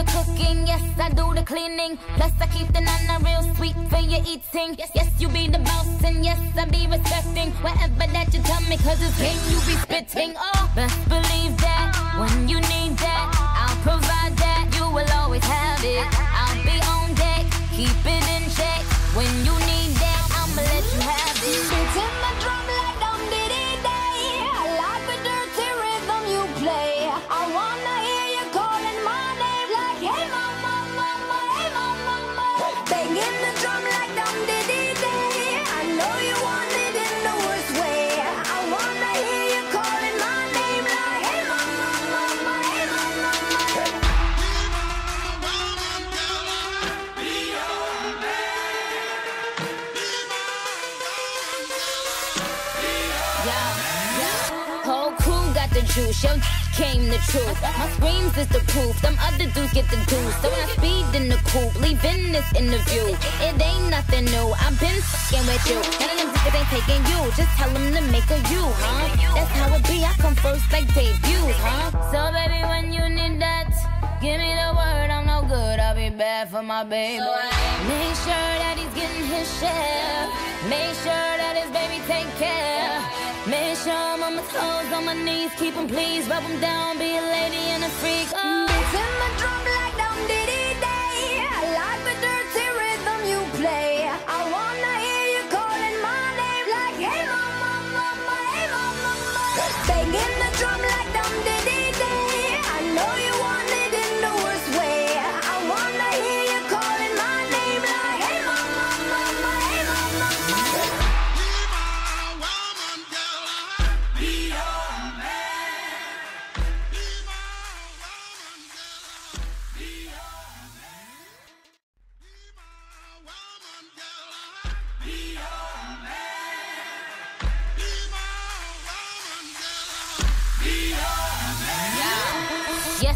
the cooking, yes, I do the cleaning. Plus, I keep the nana real sweet for your eating. Yes, yes, you be the boss, and yes, I be respecting whatever that you tell me, cause it's game you be spitting. Oh, best believe that when you need the juice, yo came the truth. My screams is the proof, them other dudes get the deuce. So I speed in the coupe, leaving this interview. It ain't nothing new, I've been fucking with you. None of them niggas ain't taking you, just tell them to make a you, huh? That's how it be, I come first like debuts, huh? So baby, when you need that, give me the word, I'm no good, I'll be bad for my baby. Make sure that he's getting his share. Make sure that his baby take care. Sure I'm on my knees, keep 'em please, rub 'em down, be a lady and a freak. Oh. In my drum like dum diddy